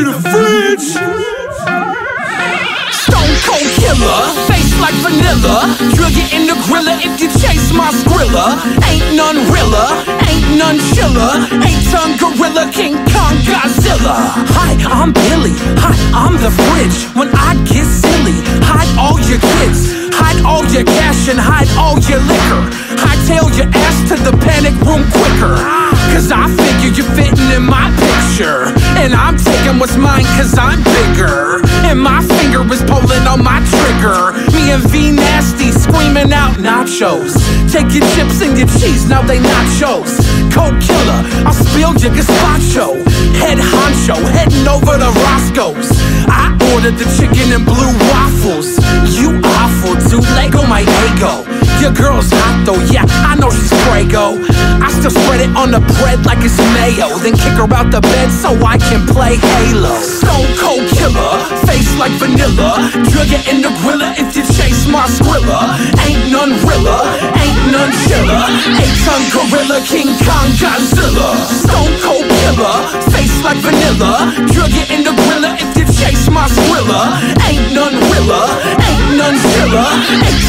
me the fridge. Stone cold killer, face like vanilla. Drill you in the griller if you chase my skrilla. Ain't none realer, ain't none chiller. Eight ton gorilla, King Kong Godzilla. Hi, I'm Billy. Hi, I'm the fridge. When I get silly, hide all your kids. Hide all your cash and hide all your liquor. Hightail your ass to the panic room quicker. Cause I figure you're fitting in my mine cause I'm bigger. And my finger is pulling on my trigger. Me and V Nasty screaming out nachos. Take your chips and your cheese, now they nachos. Coke killer, I'll spill your gazpacho. Head honcho, heading over to Roscoe's. I ordered the chicken and blue waffles. You awful, dude, Lego my ego. Your girl's hot though, yeah, I know she's Prego. Still spread it on the bread like it's mayo. Then kick her out the bed so I can play Halo. Stone cold killer, face like vanilla. Drill you in the griller if you chase my skrilla. Ain't none realer, ain't none chiller. Eight ton gorilla, King Kong Godzilla. Stone cold killer, face like vanilla. Drill you in the griller if you chase my skrilla. Ain't none realer, ain't none chiller. Eight